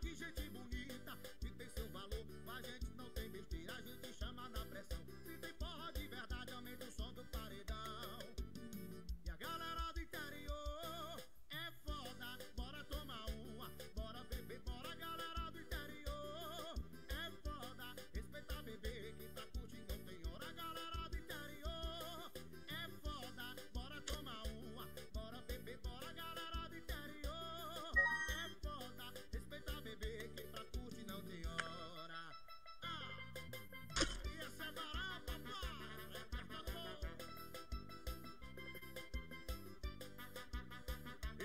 de gente bonita que tem seu valor. Mas a gente não tem besteira, a gente chama na pressão. Se tem porra de verdade, aumenta o som do paredão.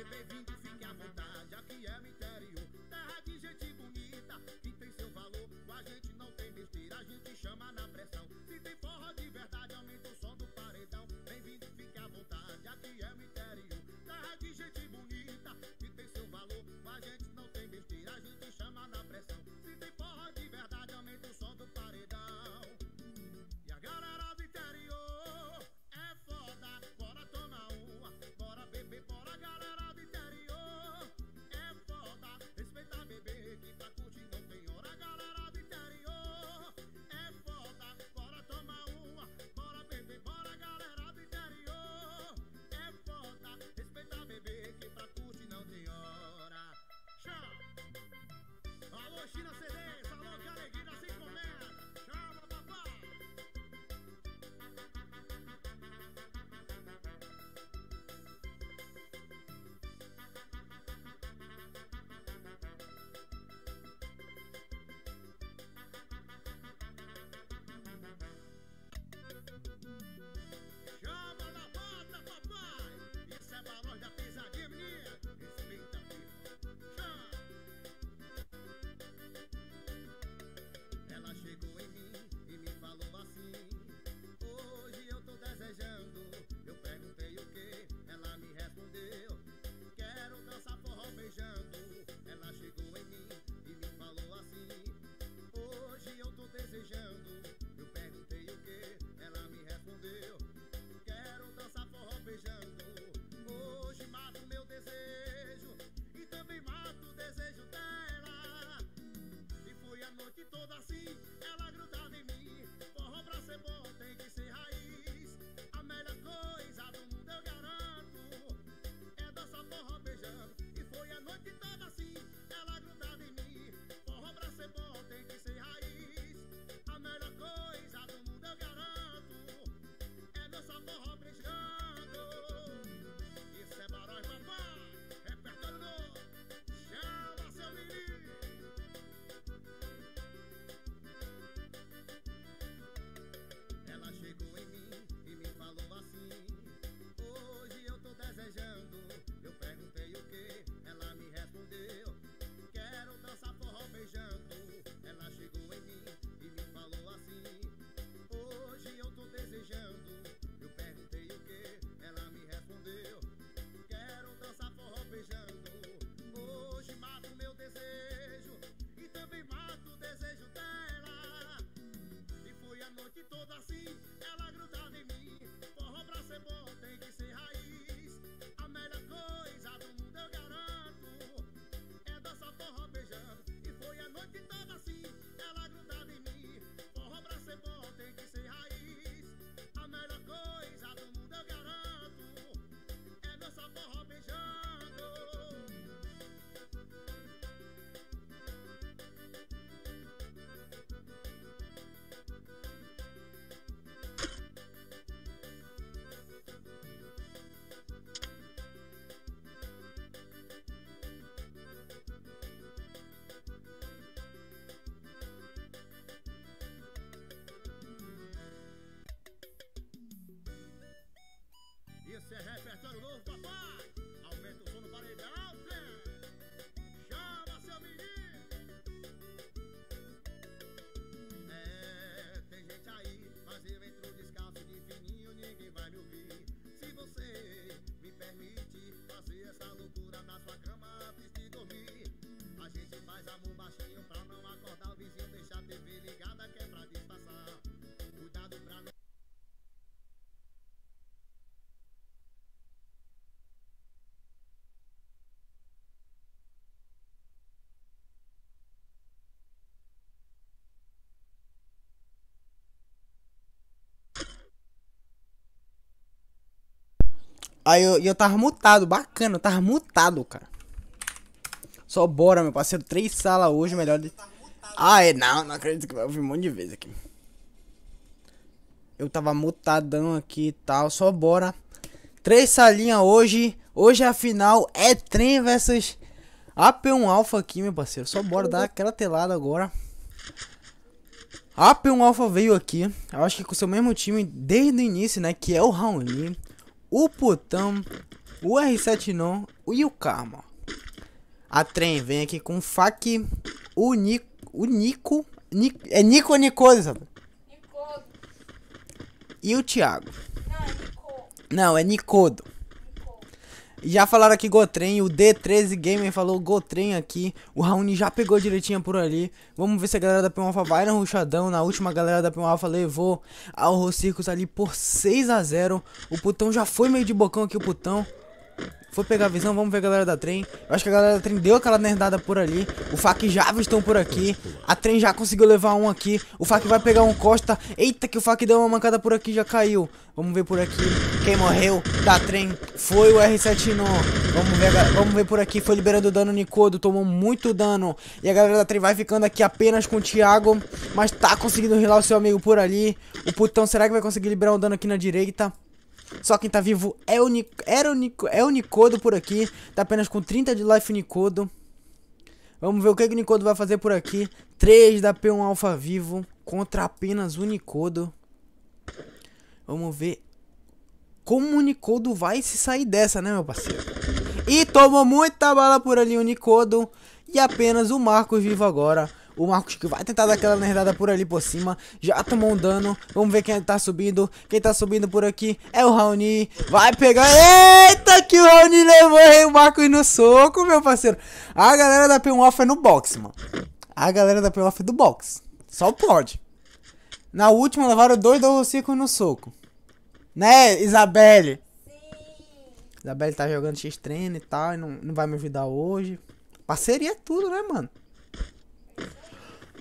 bem-vindo, fique à vontade, aqui é o interior. Terra de gente bonita, que tem seu valor. A gente não tem besteira, a gente chama na pressão. Se tem forró de verdade, aumenta o som do paredão. Bem-vindo, fique à vontade, aqui é o interior. Terra de gente bonita, que tem seu valor. A gente não tem besteira, a gente chama na pressão. Se tem forró de verdade China, você Aí eu, eu tava mutado, bacana, eu tava mutado, cara. Só bora, meu parceiro. Três salas hoje, melhor de. Ah, é, não, não acredito que vai ouvir um monte de vezes aqui. Eu tava mutadão aqui e tal, só bora. Três salinhas hoje. Hoje a final é trem versus AP1 Alpha aqui, meu parceiro. Só bora dar aquela telada agora. AP1 Alpha veio aqui. Eu acho que com o seu mesmo time desde o início, né? Que é o Raoni, o Putão, o R7 Non e o Karma. A trem vem aqui com o Fac, o Nico. O Nico. Nico é Nico ou Nicole, sabe? Nicodo. E o Thiago. Não, é Nico. Não, é Nicodo. Já falaram aqui Gotrem, o D13 Gamer falou Gotrem aqui. O Raoni já pegou direitinho por ali. Vamos ver se a galera da P1 Alpha vai no ruchadão. Na última galera da P1 Alpha levou ao Rocircus ali por 6 a 0 O putão já foi meio de bocão aqui, o putão. Foi pegar a visão, vamos ver a galera da trem. Eu acho que a galera da trem deu aquela nerdada por ali. O Fac já estão por aqui. A trem já conseguiu levar um aqui. O Fac vai pegar um Costa. Eita, que o Fac deu uma mancada por aqui já caiu. Vamos ver por aqui. Quem morreu da trem foi o R7 no. Vamos ver, vamos ver por aqui. Foi liberando dano Nicodo. Tomou muito dano. E a galera da trem vai ficando aqui apenas com o Thiago. Mas tá conseguindo rilar o seu amigo por ali. O putão, será que vai conseguir liberar um dano aqui na direita? Só quem tá vivo é o, Nic era o, é o Nicodo por aqui. Tá apenas com 30 de life Nicodo. Vamos ver o que, que o Nicodo vai fazer por aqui. 3 da P1 Alpha vivo contra apenas o Nicodo. Vamos ver como o Nicodo vai se sair dessa, né, meu parceiro? E tomou muita bala por ali o Nicodo. E apenas o Marcos vivo agora. O Marcos que vai tentar dar aquela nerdada por ali por cima. Já tomou um dano. Vamos ver quem tá subindo. Quem tá subindo por aqui é o Raoni. Vai pegar. Eita, que o Raoni levou o Marcos no soco, meu parceiro. A galera da P1 é no box, mano. A galera da P1 é do box. Só pode. Na última levaram dois do Rocico no soco. Né, Isabelle? Sim. Isabelle tá jogando X-Treino e tal. E não, não vai me ajudar hoje. Parceria é tudo, né, mano?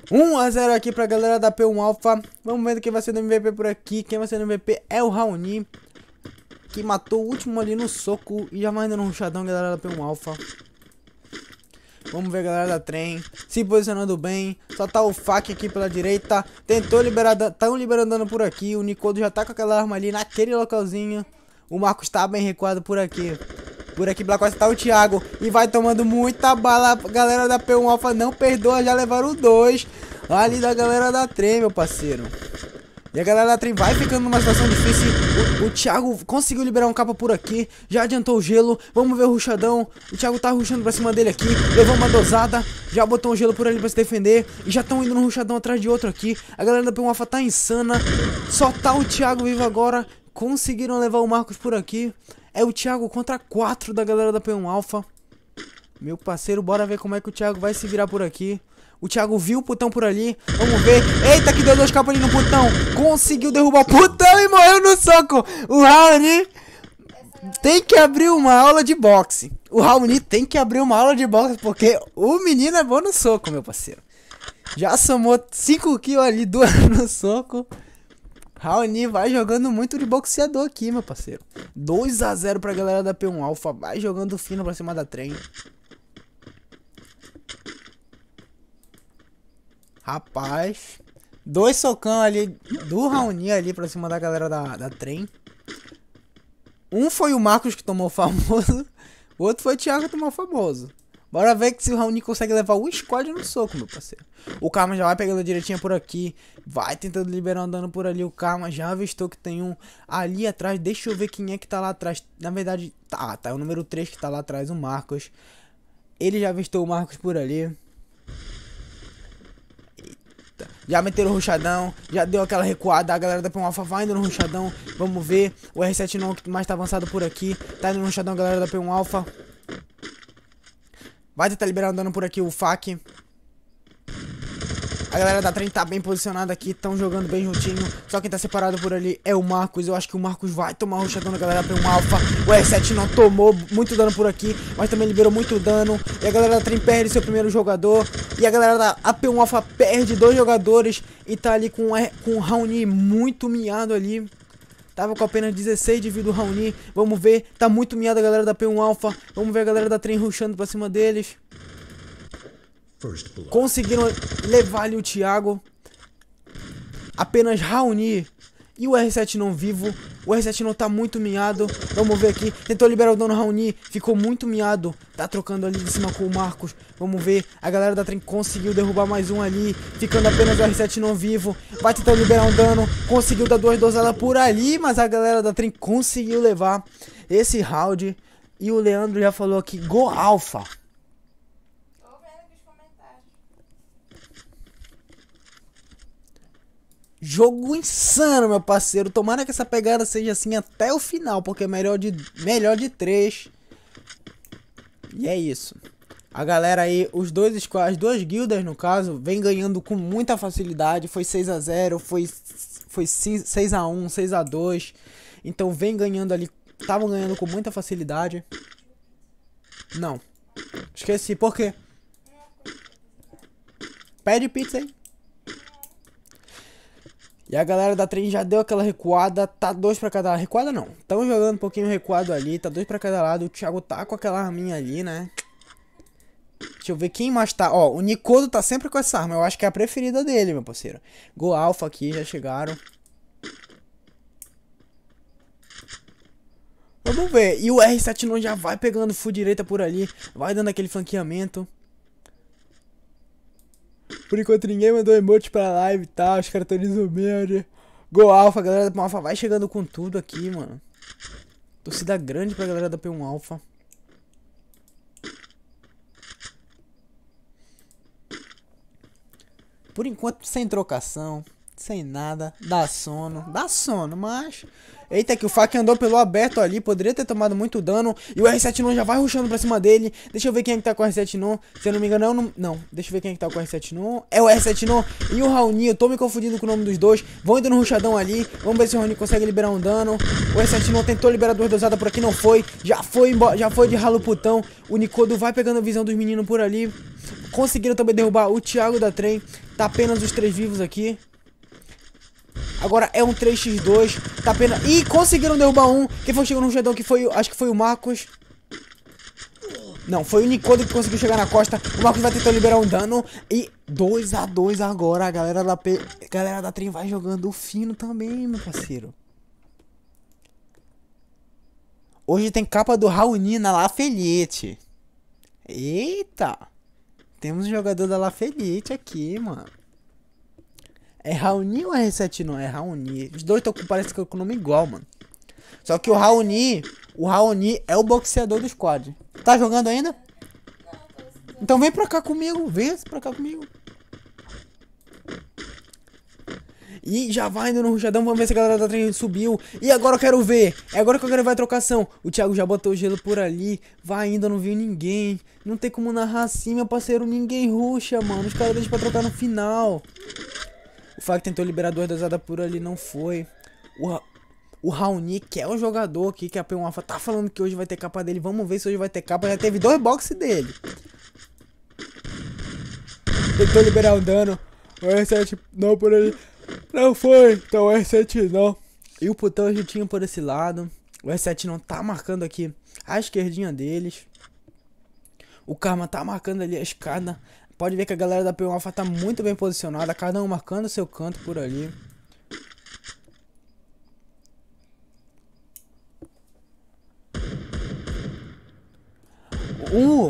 1x0 aqui pra galera da P1 Alpha. Vamos ver quem vai ser no MVP por aqui. Quem vai ser no MVP é o Raoni. Que matou o último ali no soco. E já vai indo no ruchadão, galera da P1 Alpha. Vamos ver a galera da trem. Se posicionando bem. Só tá o Fac aqui pela direita. Tentou liberar. Tão liberando por aqui. O Nicodo já tá com aquela arma ali naquele localzinho. O Marcos tá bem recuado por aqui. Por aqui pela costa tá o Thiago. E vai tomando muita bala. Galera da P1 Alpha não perdoa. Já levaram dois. Ali da galera da trem, meu parceiro. E a galera da trem vai ficando numa situação difícil. O, o Thiago conseguiu liberar um capa por aqui. Já adiantou o gelo. Vamos ver o ruchadão. O Thiago tá ruxando pra cima dele aqui. Levou uma dosada. Já botou um gelo por ali pra se defender. E já estão indo no ruchadão atrás de outro aqui. A galera da P1 Alpha tá insana. Só tá o Thiago vivo agora. Conseguiram levar o Marcos por aqui. É o Thiago contra 4 da galera da P1 Alpha. Meu parceiro, bora ver como é que o Thiago vai se virar por aqui. O Thiago viu o putão por ali. Vamos ver. Eita, que deu dois capas ali no putão. Conseguiu derrubar o putão e morreu no soco. O Raoni tem que abrir uma aula de boxe. O Raoni tem que abrir uma aula de boxe porque o menino é bom no soco, meu parceiro. Já somou 5 kills ali, duas no soco. Raoni vai jogando muito de boxeador aqui, meu parceiro. 2 a 0 pra galera da P1 Alpha. Vai jogando fino pra cima da trem. Rapaz. Dois socão ali do Raoni ali pra cima da galera da, da trem. Um foi o Marcos que tomou famoso. O outro foi o Thiago que tomou famoso. Bora ver se o Raoni consegue levar o squad no soco, meu parceiro. O Karma já vai pegando direitinho por aqui. Vai tentando liberar um dano por ali. O Karma já avistou que tem um ali atrás. Deixa eu ver quem é que tá lá atrás. Na verdade, tá, tá. É o número 3 que tá lá atrás, o Marcos. Ele já avistou o Marcos por ali. Já meteram o ruchadão, já deu aquela recuada, a galera da P1 Alpha vai indo no ruchadão. Vamos ver. O R7 não mais tá avançado por aqui. Tá indo no ruchadão, galera da P1 Alpha. Vai tentar liberar um dano por aqui o Fac. A galera da trem tá bem posicionada aqui, estão jogando bem juntinho. Só quem tá separado por ali é o Marcos. Eu acho que o Marcos vai tomar o rushadão da galera P1 Alpha. O R7 não tomou muito dano por aqui, mas também liberou muito dano. E a galera da trem perde seu primeiro jogador. E a galera da AP1 Alpha perde dois jogadores. E tá ali com, com o Raoni muito miado ali. Tava com apenas 16 de vida o Raoni. Vamos ver. Tá muito miada a galera da P1 Alpha. Vamos ver a galera da trem rushando pra cima deles. Conseguiram levar ali o Thiago. Apenas Raoni e o R7 não vivo. O R7 não tá muito miado. Vamos ver aqui. Tentou liberar o dono Raoni. Ficou muito miado. Tá trocando ali de cima com o Marcos. Vamos ver. A galera da trem conseguiu derrubar mais um ali. Ficando apenas o R7 não vivo. Vai tentando liberar um dano. Conseguiu dar duas dosadas por ali. Mas a galera da trem conseguiu levar esse round. E o Leandro já falou aqui. Go Alpha. Tô vendo aqui os comentários. Jogo insano, meu parceiro. Tomara que essa pegada seja assim até o final, porque é melhor de melhor de três. E é isso. A galera aí, os dois as duas guildas no caso, vem ganhando com muita facilidade. Foi 6 a 0, foi foi 6 a 1, 6 a 2. Então vem ganhando ali, estavam ganhando com muita facilidade. Não. Esqueci, por quê? Pede pizza aí. E a galera da trem já deu aquela recuada, tá dois pra cada lado. Recuada não, estão jogando um pouquinho recuado ali, tá dois pra cada lado. O Thiago tá com aquela arminha ali, né? Deixa eu ver quem mais tá. Ó, o Nicodo tá sempre com essa arma. Eu acho que é a preferida dele, meu parceiro. Go Alpha aqui, já chegaram. Vamos ver. E o R7 não já vai pegando full direita por ali. Vai dando aquele flanqueamento. Por enquanto ninguém mandou emote pra live e tal. Os caras tão desumildes. Go Alpha, galera da P1 Alpha vai chegando com tudo aqui, mano. Torcida grande pra galera da P1 Alpha. Por enquanto, sem trocação, sem nada, dá sono, dá sono, mas. Eita, que o Fac andou pelo aberto ali, poderia ter tomado muito dano. E o R7 non já vai rushando pra cima dele. Deixa eu ver quem é que tá com o R7 non. Se eu não me engano, é o não, não. Deixa eu ver quem é que tá com o R7 non. É o R7 non e o Raoni. Eu tô me confundindo com o nome dos dois. Vão indo no rushadão ali. Vamos ver se o Raoni consegue liberar um dano. O R7 non tentou liberar duas dosadas por aqui, não foi. Já foi, embo- já foi de ralo putão. O Nicodo vai pegando a visão dos meninos por ali. Conseguiram também derrubar o Thiago da trem. Tá apenas os três vivos aqui. Agora é um 3x2. Tá apenas. Ih, conseguiram derrubar um. Quem foi que chegou no rushadão que foi. Acho que foi o Marcos. Não, foi o Nicodo que conseguiu chegar na costa. O Marcos vai tentar liberar um dano. E 2 a 2 agora. A galera da P... galera da trem vai jogando fino também, meu parceiro. Hoje tem capa do Raoni na La Feliete. Eita! Temos um jogador da La Feliete aqui, mano. É Raoni ou R7 não? É Raoni. Os dois estão com parece que com nome igual, mano. Só que o Raoni, o Raoni é o boxeador do squad. Tá jogando ainda? Então vem pra cá comigo, vem pra cá comigo. E já vai indo no ruxadão, vamos ver se a galera da trem subiu. E agora eu quero ver. É agora que eu quero ver a trocação. O Thiago já botou o gelo por ali. Vai ainda, não viu ninguém. Não tem como narrar assim, meu parceiro. Ninguém ruxa, mano. Os caras deixam pra trocar no final. O Fag tentou liberar duas dosadas por ali, não foi. O, o Raoni, que é o jogador aqui, que a P1 Alpha tá falando que hoje vai ter capa dele. Vamos ver se hoje vai ter capa. Já teve dois boxes dele. Tentou liberar o dano. O R7 não por ali. Não foi. Então o R7 não. E o putão já tinha por esse lado. O R7 não tá marcando aqui a esquerdinha deles. O Karma tá marcando ali a escada. Pode ver que a galera da P1 Alpha tá muito bem posicionada. Cada um marcando seu canto por ali.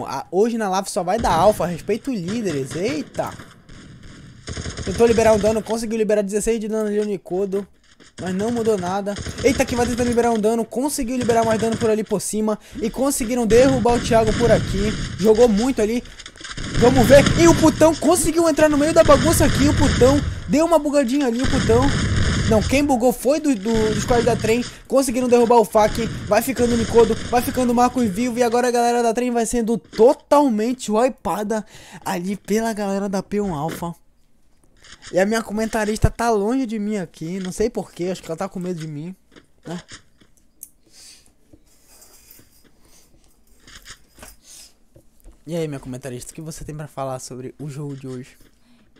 A- hoje na live só vai dar alfa, respeito líderes. Eita! Tentou liberar um dano, conseguiu liberar 16 de dano ali no Nicodo. Mas não mudou nada. Eita, que vai tentando liberar um dano. Conseguiu liberar mais dano por ali por cima. E conseguiram derrubar o Thiago por aqui. Jogou muito ali. Vamos ver. E o putão conseguiu entrar no meio da bagunça aqui. O putão deu uma bugadinha ali. O putão. Não, quem bugou foi do, do, dos quadros da trem. Conseguiram derrubar o Fac. Vai ficando Nicodo. Vai ficando Marcos vivo. E agora a galera da trem vai sendo totalmente wipada ali pela galera da P1 Alpha. E a minha comentarista tá longe de mim aqui. Não sei porquê. Acho que ela tá com medo de mim. Né? E aí, minha comentarista, o que você tem pra falar sobre o jogo de hoje?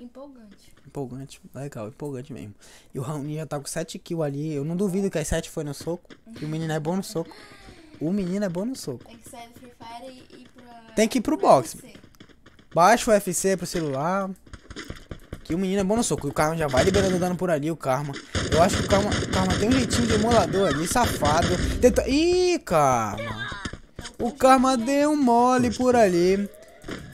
empolgante. Empolgante, legal, empolgante mesmo. E o Raoni já tá com 7 kills ali. Eu não duvido que as 7 foi no soco. Que o menino é bom no soco. O menino é bom no soco. Tem que sair do Free Fire e ir pra. Tem que ir pro boxe. UFC. Baixa o UFC pro celular. Que o menino é bom no soco. E o Karma já vai liberando dano por ali, o Karma. Eu acho que o Karma, o Karma tem um jeitinho de emulador ali, safado. Tenta... Ih, Karma. O Karma deu mole por ali.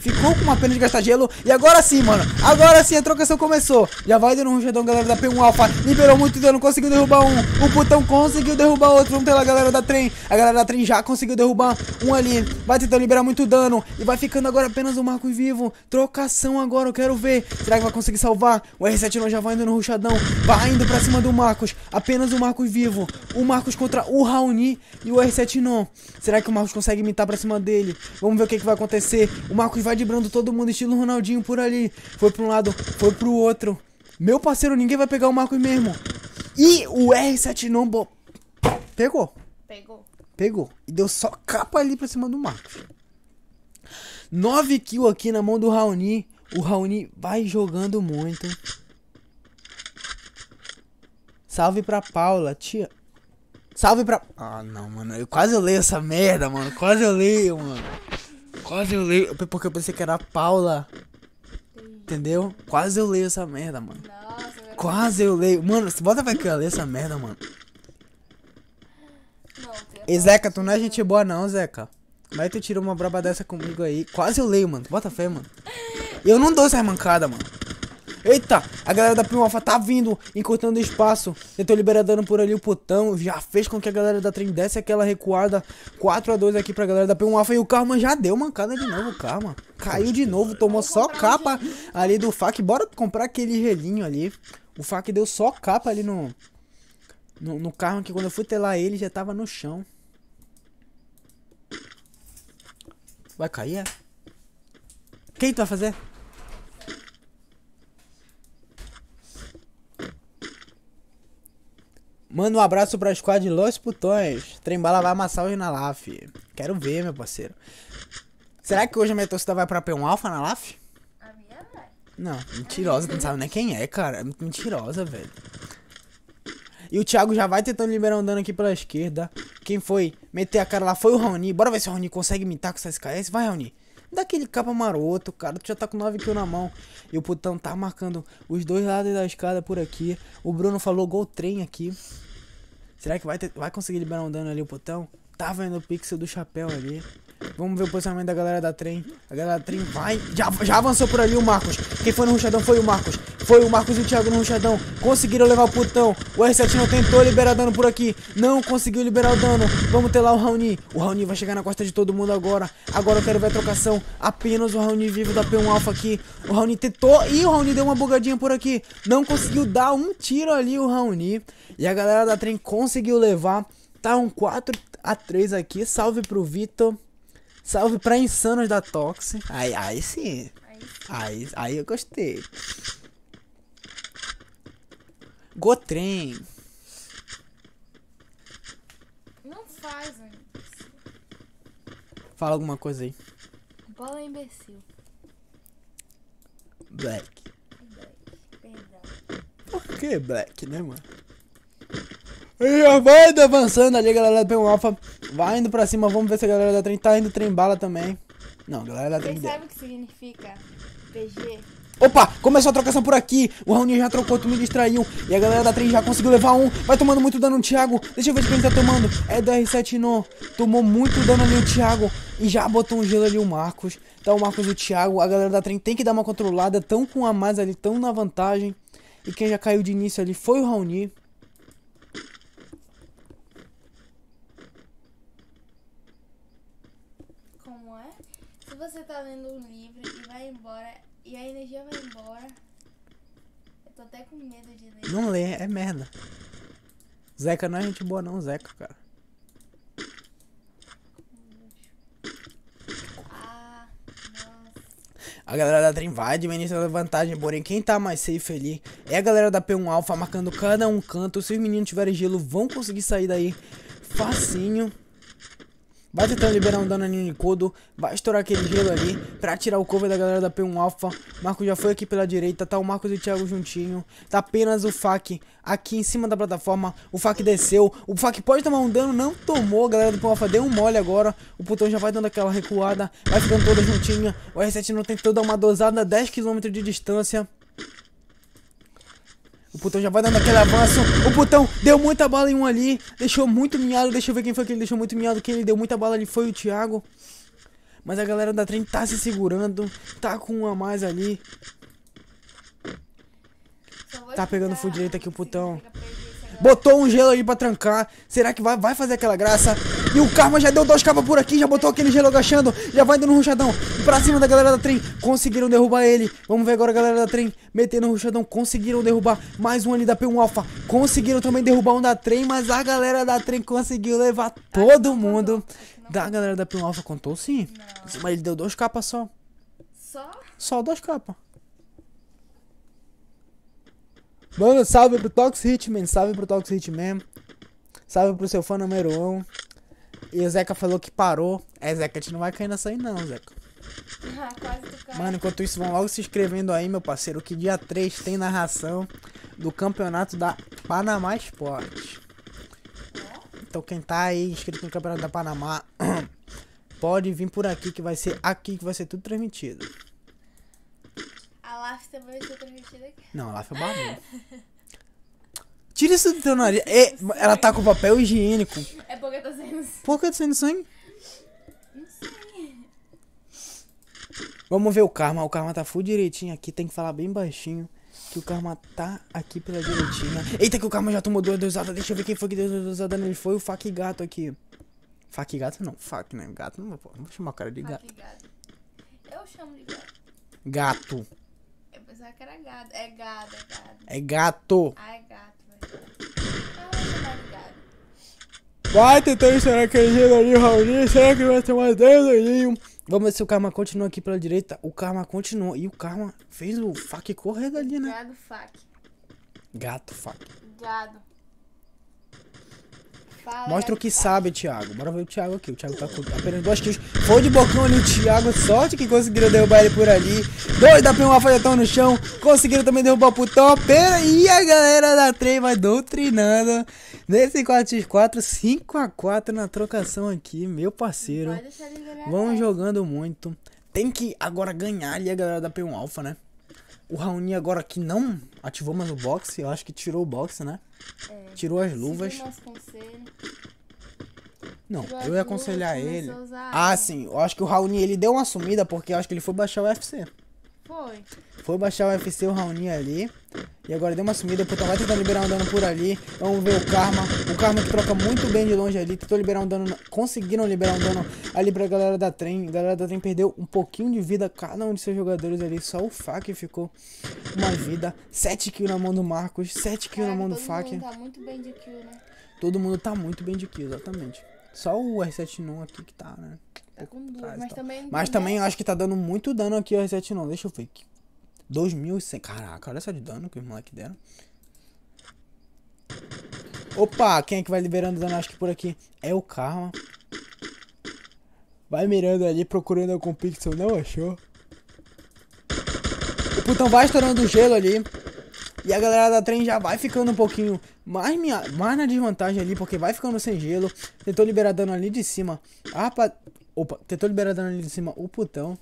Ficou com uma pena de gastar gelo. E agora sim, mano. Agora sim a trocação começou. Já vai dando um ruxadão, galera da P1 Alpha. Liberou muito dano, conseguiu derrubar um. O putão conseguiu derrubar outro. Vamos ter lá galera da trem. A galera da trem já conseguiu derrubar um ali. Vai tentando liberar muito dano. E vai ficando agora apenas o Marcos vivo. Trocação agora, eu quero ver. Será que vai conseguir salvar? O R7 não já vai indo no ruxadão. Vai indo pra cima do Marcos. Apenas o Marcos vivo. O Marcos contra o Raoni e o R7 não. Será que o Marcos consegue imitar pra cima dele? Vamos ver o que, que vai acontecer. O Marcos vai driblando todo mundo, estilo Ronaldinho por ali. Foi pra um lado, foi pro outro. Meu parceiro, ninguém vai pegar o Marcos mesmo. E o R7 não bo- pegou. Pegou. Pegou. E deu só capa ali pra cima do Marcos. 9 kills aqui na mão do Raoni. O Raoni vai jogando muito. Salve pra Paula, tia. Salve pra. Ah, não, mano. Eu quase eu leio essa merda, mano. Quase eu leio, mano. Quase eu leio. Porque eu pensei que era a Paula. Entendeu? Quase eu leio essa merda, mano. Nossa. Quase eu leio. Mano, bota vai que eu leio essa merda, mano. Não, E Zeca, tu não é gente boa não, Zeca. Que tu tirou uma braba dessa comigo aí? Quase eu leio, mano. Bota fé, mano. Eu não dou essa mancada, mano. Eita, a galera da Primo Alpha tá vindo, encurtando espaço. Tentou liberar dano por ali o putão. Já fez com que a galera da trem desse aquela recuada. 4x2 aqui pra galera da Primo Alpha. E o Karma já deu mancada de novo, Karma. Caiu de novo, tomou só capa ali do FAC. Bora comprar aquele gelinho ali. O FAC deu só capa ali no, no, no Karma, que quando eu fui telar ele já tava no chão. Vai cair, é? Quem tu vai fazer? Manda um abraço pra squad Los Putões. Trembala vai amassar hoje na LAF. Quero ver, meu parceiro. Será que hoje a minha torcida vai pra P1 Alpha na LAF? A minha vai. Não, mentirosa, tu não sabe nem quem é, cara. É muito mentirosa, velho. E o Thiago já vai tentando liberar um dano aqui pela esquerda. Quem foi meter a cara lá foi o Raoni. Bora ver se o Raoni consegue imitar com essa SKS. Vai, Raoni. Dá aquele capa maroto, cara. Tu já tá com 9 kills na mão. E o putão tá marcando os dois lados da escada por aqui. O Bruno falou gol trem aqui. Será que vai, ter- vai conseguir liberar um dano ali o putão? Tá vendo o pixel do chapéu ali. Vamos ver o posicionamento da galera da trem. A galera da trem vai. Já, já avançou por ali o Marcos. Quem foi no ruchadão foi o Marcos. Foi o Marcos e o Thiago no ruchadão. Conseguiram levar o putão. O R7 não tentou liberar dano por aqui. Não conseguiu liberar o dano. Vamos ter lá o Raoni. O Raoni vai chegar na costa de todo mundo agora. Agora eu quero ver a trocação. Apenas o Raoni vivo da P1 Alpha aqui. O Raoni tentou. E o Raoni deu uma bugadinha por aqui. Não conseguiu dar um tiro ali o Raoni. E a galera da trem conseguiu levar. Tá um 4 a 3 aqui. Salve pro Vitor. Salve pra Insanos da Tox. Aí, aí sim. Aí Aí, eu gostei. Gotrem. não faz, um imbecil. Fala alguma coisa aí. Bola é imbecil. Black. Perdão. Por que Black, né, mano? E já vai avançando ali, a galera da P1 Alpha. Vai indo pra cima, vamos ver se a galera da trem tá indo trem bala também. Não, a galera da trem. Vocês sabem o que significa PG? Opa, começou a trocação por aqui. O Raoni já trocou, tu me distraiu. E a galera da trem já conseguiu levar um. Vai tomando muito dano no Thiago. Deixa eu ver de quem tá tomando. É do R7 não. Tomou muito dano ali o Thiago. E já botou um gelo ali o Marcos. Tá o Marcos e o Thiago. A galera da trem tem que dar uma controlada. Tão com a mais ali, tão na vantagem. E quem já caiu de início ali foi o Raoni. Como é? Se você tá lendo um livro e vai embora e a energia vai embora. Eu tô até com medo de ler. Não lê, é merda. Zeca não é gente boa não, Zeca, cara. Ah, nossa. A galera da Trem vai administrar a vantagem, porém quem tá mais safe ali é a galera da P1 Alpha marcando cada um canto. Se os meninos tiverem gelo, vão conseguir sair daí facinho. Vai tentando liberar um dano no Nicodo. Vai estourar aquele gelo ali pra tirar o cover da galera da P1 Alpha. Marco já foi aqui pela direita. Tá o Marcos e o Thiago juntinho. Tá apenas o Fac aqui em cima da plataforma. O Fac desceu. O Fac pode tomar um dano, não tomou. A galera do P1 Alpha deu um mole agora. O Putão já vai dando aquela recuada. Vai ficando toda juntinha. O R7 não tentou dar uma dosada a 10km de distância. O Putão já vai dando aquele avanço. O Putão deu muita bala em um ali. Deixou muito miado. Deixa eu ver quem foi que ele deixou muito miado. Quem ele deu muita bala ali foi o Thiago. Mas a galera da trem tá se segurando. Tá com um a mais ali. Tá pegando full direito aqui o putão. agora. Botou um gelo ali pra trancar. Será que vai, vai fazer aquela graça? E o Karma já deu dois capas por aqui. Já botou aquele gelo agachando. Já vai dando um ruchadão. Pra cima da galera da trem. Conseguiram derrubar ele. Vamos ver agora a galera da trem. Metendo um ruchadão. Conseguiram derrubar mais um ali da P1 Alpha. Conseguiram também derrubar um da trem. Mas a galera da trem conseguiu levar todo mundo. Da galera da P1 Alpha contou sim. Mas ele deu dois capas só. Só? Só dois capas. Mano, salve pro Tox Hitman, salve pro Tox Hitman. Salve pro seu fã número 1. Um. E o Zeca falou que parou. É, Zeca, a gente não vai cair nessa aí não, Zeca. Ah, quase do. Mano, enquanto isso, vão logo se inscrevendo aí, meu parceiro, que dia 3 tem narração do campeonato da Panamá Esporte. Então quem tá aí inscrito no campeonato da Panamá, pode vir por aqui, que vai ser aqui que vai ser tudo transmitido. A LAF também vai ser transmitida aqui. Não, lá foi barulho. Tira isso do teu nariz. É, ela tá com papel higiênico. É porque eu tô sendo. Por que tá saindo sangue? Não sei. Vamos ver o Karma. O Karma tá full direitinho aqui. Tem que falar bem baixinho. Que o Karma tá aqui pela direitinha. Eita, que o Karma já tomou duas dosadas. Deixa eu ver quem foi que deu duas dosadas nele. Foi o Fac Gato aqui. Fac Gato não. Fac, né? Gato não vou, vou chamar o cara de gato. gado. Eu chamo de gado. Gato. Eu pensava que era gado. É gado, é gado. É gato. Ah, é gato, velho. Ah, eu vou chamar de gado. Vai tentando estourar aquele ali, Raul. Será que vai ter mais 10 olhinhos? Vamos ver se o Karma continua aqui pela direita. O Karma continuou. E o Karma fez o Fac correr dali, né? Gado, fac. Gato, Fac. Gado. Fala, Mostra o que sabe, Thiago. Bora ver o Thiago aqui. O Thiago tá com apenas dois kills. Foi de bocão ali o Thiago. Sorte que conseguiram derrubar ele por ali. Dois da P1 Alpha já estão no chão. Conseguiram também derrubar o putão. Pera, e a galera da trem vai doutrinando. Nesse 4x4, 5x4 na trocação aqui, meu parceiro. Vão jogando muito. Tem que agora ganhar ali a galera da P1 Alpha, né? O Raoni agora que não ativou mais o boxe, eu acho que tirou o boxe, né? É. Tirou as luvas. Não, tirou eu ia aconselhar luvas, ele. Ah, sim, eu acho que o Raoni ele deu uma sumida porque eu acho que ele foi baixar o UFC. Foi. Foi baixar o UFC o Raoni ali. E agora deu uma sumida, o Putão vai tentar liberar um dano por ali. Vamos ver o Karma. O Karma que troca muito bem de longe ali. Tentou liberar um dano. Conseguiram liberar um dano ali pra galera da trem. A galera da trem perdeu um pouquinho de vida. Cada um de seus jogadores ali. Só o Fac ficou com mais vida. 7 kills na mão do Marcos. 7 kills na mão do todo Fac. mundo tá muito bem de kill, né? Todo mundo tá muito bem de kill, exatamente. Só o R7 não aqui que tá, né? Tá com duas. Mas tá. também. Mas também eu acho que tá dando muito dano aqui o R7 não. Deixa eu ver aqui. 2.100. Caraca, olha só de dano que os moleques deram. Opa, quem é que vai liberando dano? Acho que por aqui é o Karma. Vai mirando ali, procurando algum pixel. Não achou. O putão vai estourando o gelo ali. E a galera da trem já vai ficando um pouquinho mais, minha, mais na desvantagem ali, porque vai ficando sem gelo. Tentou liberar dano ali de cima. Ah, pa... Opa, tentou liberar dano ali de cima o putão.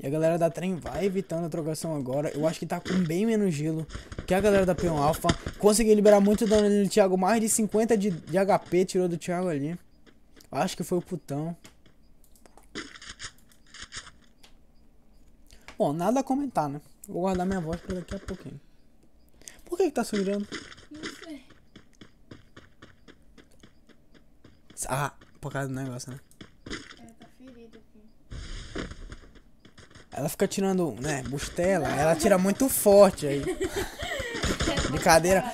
E a galera da trem vai evitando a trocação agora. Eu acho que tá com bem menos gelo que a galera da P1 Alpha. Conseguiu liberar muito dano ali no Thiago. Mais de 50 de, de HP tirou do Thiago ali. Acho que foi o putão. Bom, nada a comentar, né? Vou guardar minha voz pra daqui a pouquinho. Por que que tá sangrando? Não sei. Ah, por causa do negócio, né? É, tá ferido aqui. Ela fica tirando, né, bustela. Ela tira muito forte aí. Brincadeira.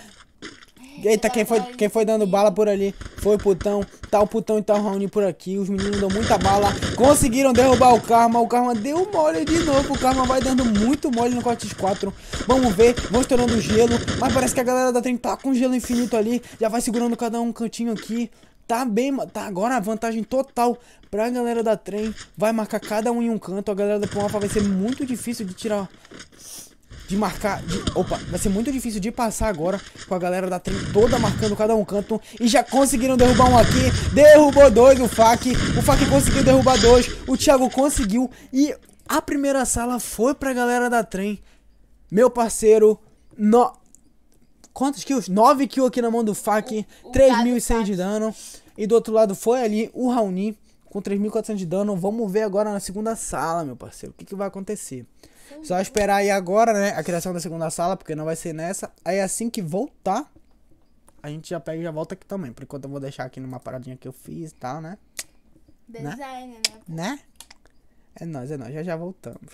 Eita, quem foi, quem foi dando bala por ali? Foi o putão. Tá o putão e tá o Raoni por aqui. Os meninos dão muita bala. Conseguiram derrubar o Karma. O Karma deu mole de novo. O Karma vai dando muito mole no 4x4. Vamos ver. Vão estourando o gelo. Mas parece que a galera da trem tá com gelo infinito ali. Já vai segurando cada um cantinho aqui. Tá bem, tá agora a vantagem total pra galera da trem. Vai marcar cada um em um canto. A galera da Pão vai ser muito difícil de tirar. De marcar. de- opa, vai ser muito difícil de passar agora com a galera da trem toda marcando cada um canto. E já conseguiram derrubar um aqui. Derrubou dois o Fac. O Fac conseguiu derrubar dois. O Thiago conseguiu. E a primeira sala foi pra galera da trem. Meu parceiro. No... Quantos kills? 9 kills aqui na mão do o 3.100 Gado de dano. E do outro lado foi ali o Raoni com 3.400 de dano. Vamos ver agora na segunda sala, meu parceiro. O que, que vai acontecer? Só esperar aí agora, né? A criação da segunda sala, porque não vai ser nessa. Aí assim que voltar, a gente já pega e já volta aqui também. Por enquanto eu vou deixar aqui numa paradinha que eu fiz e tal, né? Design, né? Né? É nóis, é nóis. Já já voltamos.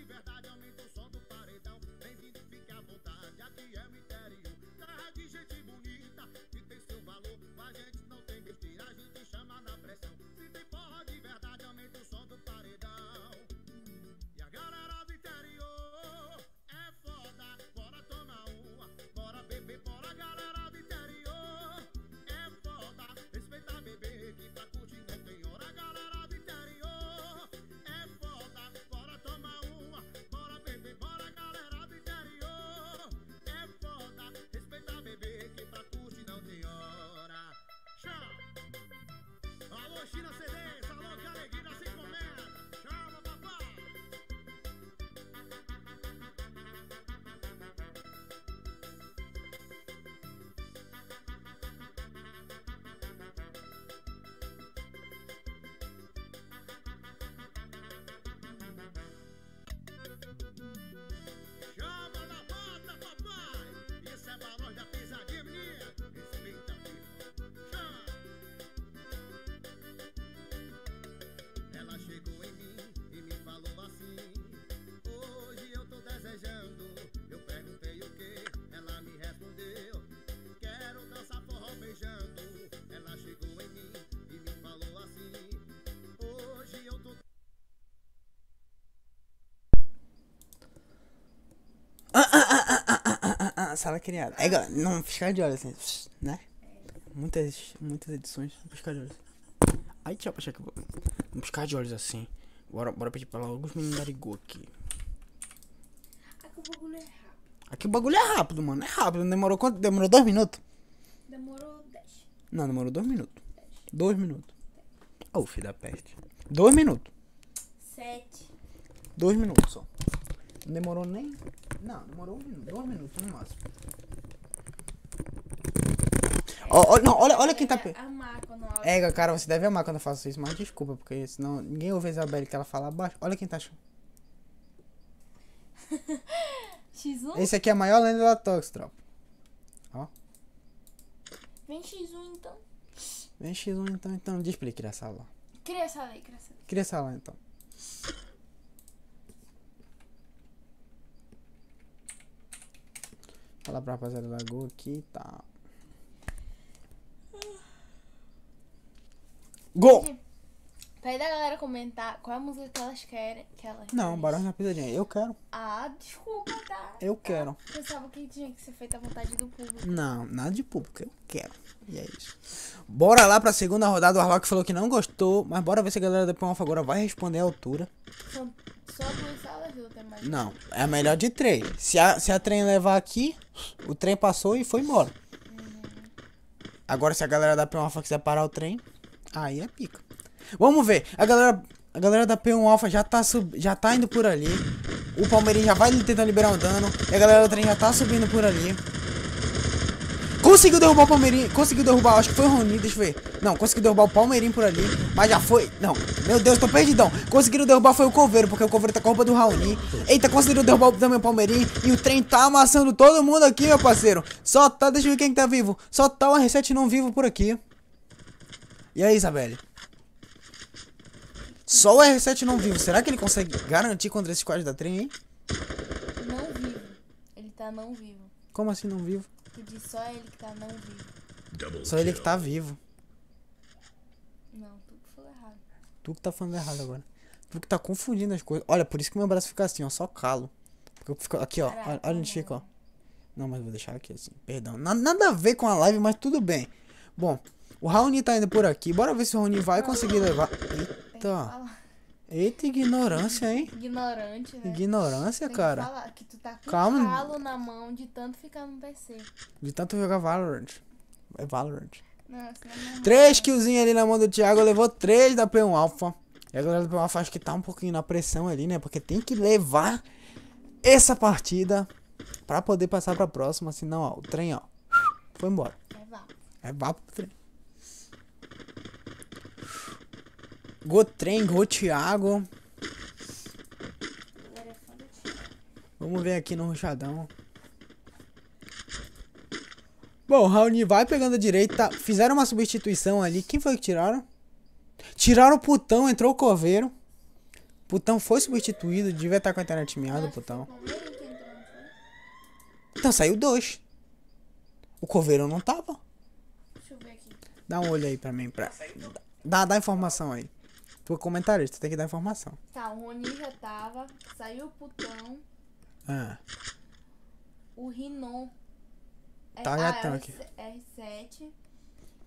De verdade, aumenta o som do paredão. Bem-vindo, fique à vontade, aqui é o interior Terra de gente bonita, que tem seu valor. Com a gente não tem besteira, a gente chama na pressão sala criada. É igual, não, piscar de olhos assim, né? Muitas, muitas edições, piscar de olhos. Aí, tchau, achar que eu vou. Um piscar de olhos assim. Bora, bora pedir pra logo os meninos darem gol aqui. Aqui o bagulho é rápido. Aqui o bagulho é rápido, mano. É rápido. Demorou quanto? Demorou dois minutos? Demorou 10. Não, demorou dois minutos. Dois minutos. Ô, filho da peste. Dois minutos. 7. Dois minutos só. Não demorou nem. Não, demorou um minuto. Dois minutos no máximo. Ó, ó, não, olha, olha quem tá. pe- Amar quando abre. É, cara, você deve amar quando eu faço isso, mas desculpa, porque senão ninguém ouve a Isabelle que ela fala abaixo. Olha quem tá achando. X1? Esse aqui é a maior lenda da Tox, tropa. Vem X1 então. Vem X1 então, então. Ele criar sala. Cria essa lei, cria essa lei. Cria sala então. Fala pra rapaziada da Gol aqui e tá. tal. Gol! Pede a galera comentar qual é a música que elas querem. Que elas Não, querem. Barões na Pisadinha. Eu quero. Ah, desculpa, tá? Eu quero. Pensava que tinha que ser feita à vontade do público. Não, nada de público. Eu quero. E é isso. Bora lá pra segunda rodada. O Arlock falou que não gostou. Mas bora ver se a galera da Pão agora vai responder à altura. São só duas salas tem mais? Não, é a melhor de três. Se a, se a trem levar aqui, o trem passou e foi embora. Agora, se a galera da P1 Alpha quiser parar o trem, aí é pica. Vamos ver. A galera, a galera da P1 Alpha já tá, sub, já tá indo por ali. O Palmeirinho já vai tentar liberar um dano. E a galera do trem já tá subindo por ali. Conseguiu derrubar o Palmeirinho. Conseguiu derrubar, acho que foi o Rony, deixa eu ver. Não, conseguiu derrubar o Palmeirinho por ali. Mas já foi. Não, meu Deus, tô perdidão. Conseguiram derrubar foi o Coveiro, porque o Coveiro tá com a roupa do Raoni. Eita, conseguiram derrubar também o Palmeirinho. E o trem tá amassando todo mundo aqui, meu parceiro. Só tá, deixa eu ver quem que tá vivo. Só tá o R7 não vivo por aqui. E aí, Isabelle? Só o R7 não vivo. Será que ele consegue garantir contra esse squad da trem, hein? Não vivo. Ele tá não vivo. Como assim não vivo? Tu disse só ele que tá não vivo. Double Só ele que tá vivo. Não, tu que falou errado. Tu que tá falando errado agora. Tu que tá confundindo as coisas. Olha, por isso que meu braço fica assim, ó, só calo. Porque eu fico aqui, ó. Olha, Caraca, olha onde fica, ó. Não, mas vou deixar aqui assim. Perdão. Na- nada a ver com a live, mas tudo bem. Bom, o Raoni tá indo por aqui. Bora ver se o Raoni vai conseguir levar. Que Eita. Eita, ignorância, hein? Ignorante, né? Ignorância, Tem cara. Que falar que tu tá com Calma. calo na mão de tanto ficar no PC. De tanto jogar Valorant. É Valorant. Senão não. Três killzinhos ali na mão do Thiago, levou três da P1 Alpha. E a galera do P1 Alpha acho que tá um pouquinho na pressão ali, né? Porque tem que levar essa partida pra poder passar pra próxima. Senão, ó, o trem, ó, foi embora. É vá. É vá pro trem. Go trem, go Thiago. Agora fã do time. Vamos ver aqui no ruchadão. Bom, o Raoni vai pegando a direita. Fizeram uma substituição ali. Quem foi que tiraram? Tiraram o Putão, entrou o Coveiro. Putão foi substituído. Devia estar com a internet miada, o Putão. Então saiu dois. O Coveiro não tava. Deixa eu ver aqui. Dá um olho aí pra mim. Pra... Dá, dá informação aí. Tu é comentarista, tem que dar informação. Tá, o Rony já tava. Saiu o Putão. Ah, O Rinon. É, Tá, já ah, tão é aqui. R7.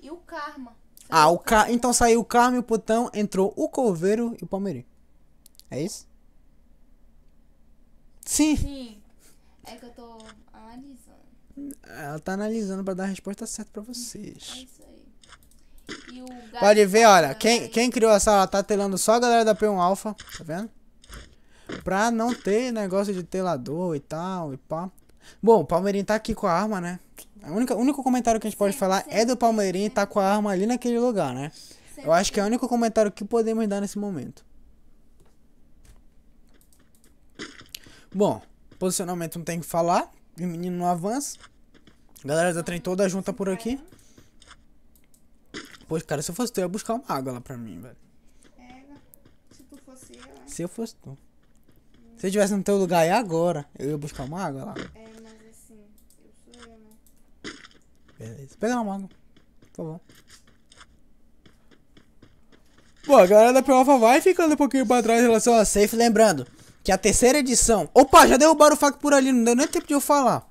E o Karma. ah o Ca... então saiu o Carmo e o Putão. Entrou o Coveiro e o Palmeirinho. É isso? Sim. Sim. É que eu tô analisando. Ela tá analisando pra dar a resposta certa pra É vocês. isso aí. E o Pode ver, olha, Gaspar quem, quem criou essa sala tá telando só a galera da P1 Alpha, tá vendo? Pra não ter negócio de telador e tal, e pá. Bom, o Palmeirinho tá aqui com a arma, né? A única, o único comentário que a gente pode falar é do Palmeirinho tá com a arma ali naquele lugar, né? Eu acho que é o único comentário que podemos dar nesse momento. Bom, posicionamento não tem que falar. O menino não avança. A galera da trem toda junta por aqui. Cara, se eu fosse tu, eu ia buscar uma água lá pra mim, velho. Pega. Se tu fosse eu, Se eu fosse tu. Se eu estivesse no teu lugar aí agora, eu ia buscar uma água lá. é, mas assim, eu sou eu, né? Beleza. Pega uma água, por favor. Bom, a galera da Prova vai ficando um pouquinho pra trás em relação a safe. Lembrando que a terceira edição. Opa, já derrubaram o fac por ali, não deu nem tempo de eu falar.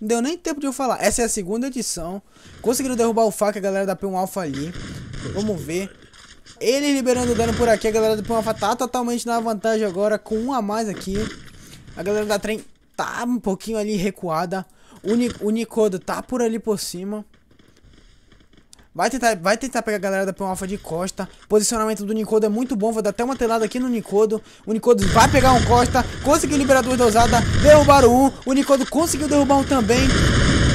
Não deu nem tempo de eu falar. Essa é a segunda edição. Conseguiram derrubar o fac, a galera da P1 Alpha ali. Vamos ver. Ele liberando dano por aqui. A galera do P1 Alpha tá totalmente na vantagem agora, com um a mais aqui. A galera da trem tá um pouquinho ali recuada. O, Ni o Nicodo tá por ali por cima. Vai tentar, vai tentar pegar a galera da P1 Alpha de costa. Posicionamento do Nicodo é muito bom. Vou dar até uma telada aqui no Nicodo. O Nicodo vai pegar um costa. Conseguiu liberar duas dosadas. Derrubaram um. O Nicodo conseguiu derrubar um também.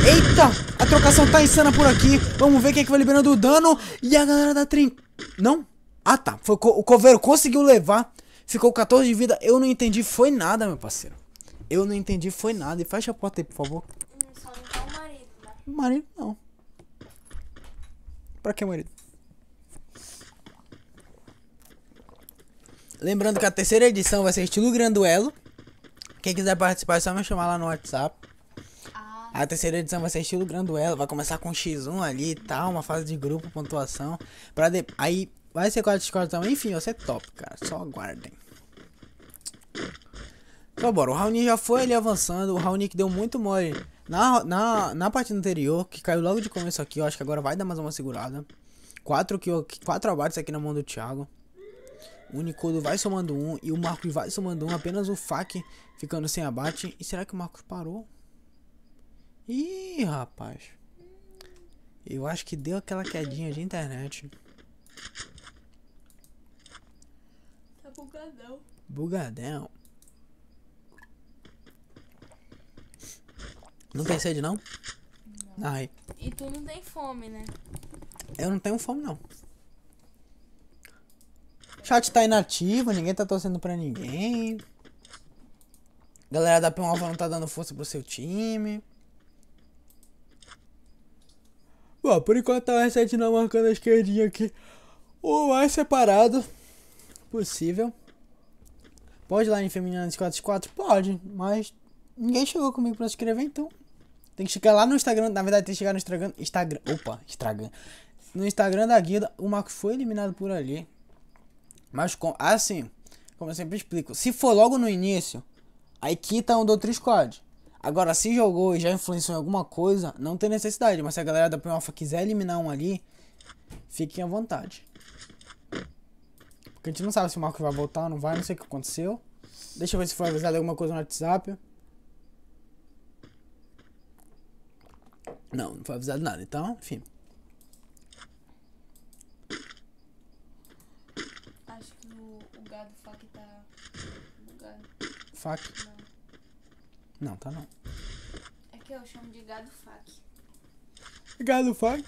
Eita! A trocação tá insana por aqui. Vamos ver quem é que vai liberando o dano. E a galera da Trin. Não? Ah tá. Foi, co- o Coveiro conseguiu levar. Ficou 14 de vida. Eu não entendi. Foi nada, meu parceiro. Eu não entendi, foi nada. E fecha a porta aí, por favor. Só não tá o marido, né? Marido, não. Pra que marido? Lembrando que a terceira edição vai ser estilo Granduelo. Quem quiser participar é só me chamar lá no WhatsApp. Ah, A terceira edição vai ser estilo Granduelo. Vai começar com X1 ali e tal. Uma fase de grupo, pontuação. Pra de... Aí vai ser 4 score também. Enfim, vai ser top, cara. Só aguardem. Então bora, o Raoni já foi ali avançando, o Raoni que deu muito mole na, na, na partida anterior, que caiu logo de começo aqui, eu acho que agora vai dar mais uma segurada. Quatro, quatro abates aqui na mão do Thiago. O Nicodo vai somando um e o Marcos vai somando um, apenas o Fac ficando sem abate. E será que o Marcos parou? Ih, rapaz. Eu acho que deu aquela quedinha de internet. tá bugadão. Bugadão. Não tem sede não? Ai, E tu não tem fome, né? eu não tenho fome não. Chat tá inativo, ninguém tá torcendo pra ninguém. Galera da P1 Alpha não tá dando força pro seu time. Bom, por enquanto tá o R7 não marcando a esquerdinha aqui. O mais separado possível. Pode ir lá em Feminina 4 Pode, mas ninguém chegou comigo pra se inscrever, então. Tem que chegar lá no Instagram. Na verdade, tem que chegar no Instagram. Instagram. Opa, Instagram. No Instagram da guilda, o Marcos foi eliminado por ali. Mas com. Assim, como eu sempre explico, se for logo no início, aí quita um do outro squad. Agora, se jogou e já influenciou em alguma coisa, não tem necessidade. Mas se a galera da Prima Alpha quiser eliminar um ali, fiquem à vontade. Porque a gente não sabe se o Marcos vai voltar ou não vai, não sei o que aconteceu. Deixa eu ver se foi avisado alguma coisa no WhatsApp. Não, não foi avisado nada. Então, enfim. Acho que o, o gado fac tá bugado. Fac. Não. Não, tá não. É que eu chamo de gado fac. Obrigado, Fac.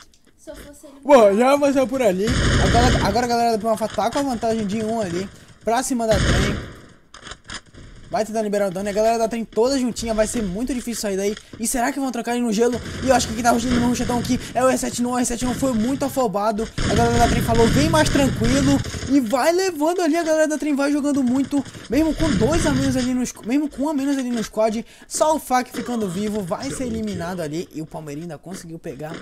Eu fosse ele. Bom, já avançou por ali. Agora, agora a galera da Prima tá com a vantagem de um ali. Pra cima da trem. Vai tentar liberar o dano. A galera da trem toda juntinha. Vai ser muito difícil sair daí. E será que vão trocar ele no gelo? E eu acho que quem tá rushando no rushadão aqui é o E7 não. O E7 não foi muito afobado. A galera da trem falou, vem mais tranquilo. E vai levando ali. A galera da trem vai jogando muito. Mesmo com dois a menos ali no Mesmo com um a menos ali no squad. Só o Fac ficando vivo. Vai ser eliminado ali. E o Palmeirinho ainda conseguiu pegar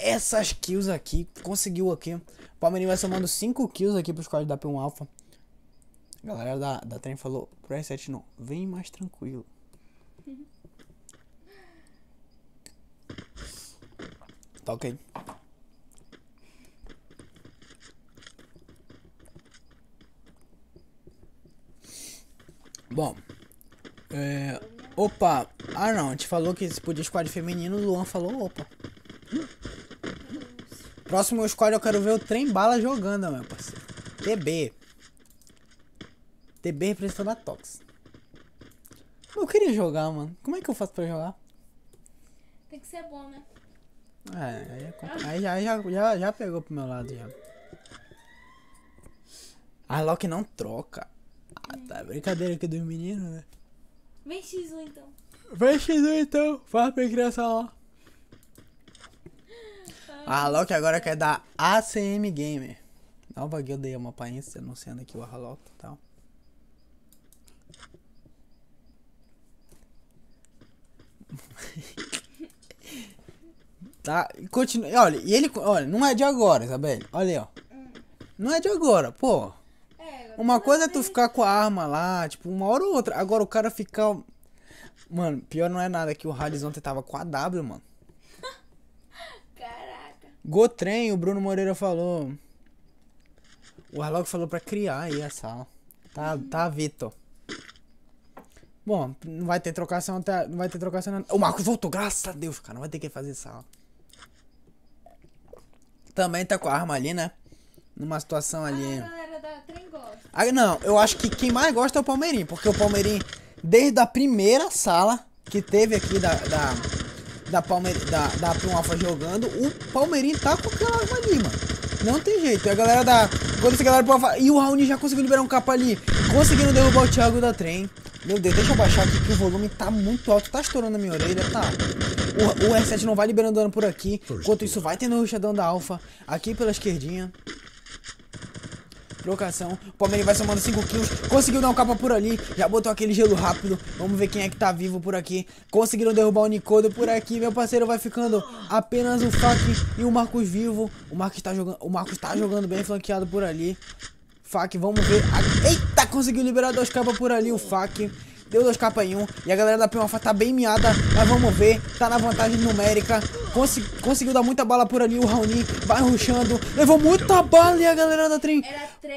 essas kills aqui. Conseguiu aqui. O Palmeirinho vai somando 5 kills aqui pro squad da P1 Alpha. A galera da, da trem falou pro R7 não, vem mais tranquilo. Tá ok. Bom. É. Opa! Ah não, a gente falou que se podia squad feminino, o Luan falou opa. Próximo squad eu quero ver o trem bala jogando, meu parceiro. TB. TB representando a Tox. Eu queria jogar, mano. Como é que eu faço pra jogar? Tem que ser bom, né? É, aí, é compl- aí já, já, já, já pegou pro meu lado já. A Loki não troca. Ah, tá brincadeira aqui dos meninos, né? Vem X1 então. Vai X1 então, faz pra criança lá. A Harlock agora quer dar ACM Gamer. Nova guilda aí, uma painça anunciando aqui o Harlock e tal. Tá, e continua. Olha, e ele, olha, não é de agora, Isabelle. Olha aí, ó. Não é de agora, pô. É, agora Uma coisa é tu ficar com a arma lá, tipo, uma hora ou outra. Agora o cara ficar. Mano, pior não é nada que o Hades ontem tava com a W, mano. Caraca. Gotrem, o Bruno Moreira falou. O Harlock falou pra criar aí a sala. Tá, tá, Vitor. Bom, não vai ter trocação até. Não vai ter trocação. não. O Marcos voltou, graças a Deus, cara. Não vai ter que fazer sala. Também tá com a arma ali, né? Numa situação ali. A galera da trem gosta. Ah, não, eu acho que quem mais gosta é o Palmeirinho, porque o Palmeirinho, desde a primeira sala que teve aqui da. da da Palme da, da Plum Alpha jogando, o Palmeirinho tá com aquela arma ali, mano. Não tem jeito. A galera da. Quando essa galera pode E o Raoni já conseguiu liberar um capa ali. Conseguindo derrubar o Thiago da trem. Meu Deus, deixa eu baixar aqui que o volume tá muito alto. Tá estourando a minha orelha, tá? O, o R7 não vai liberando dano por aqui. Enquanto isso, vai tendo o ruxadão da Alpha. Aqui pela esquerdinha. Trocação. O Palmeiras vai somando 5 kills. Conseguiu dar um capa por ali. Já botou aquele gelo rápido. Vamos ver quem é que tá vivo por aqui. Conseguiram derrubar o Nicodo por aqui. Meu parceiro vai ficando apenas o Fac e o Marcos vivo. O Marcos tá jogando, o Marcos tá jogando bem flanqueado por ali. Fac, vamos ver. Eita, conseguiu liberar dois capas por ali o Fac. Deu dois capas em um. E a galera da P1 tá bem miada. Mas vamos ver. Tá na vantagem numérica. Conseguiu dar muita bala por ali. O Raoni vai rushando. Levou muita bala e a galera da Trim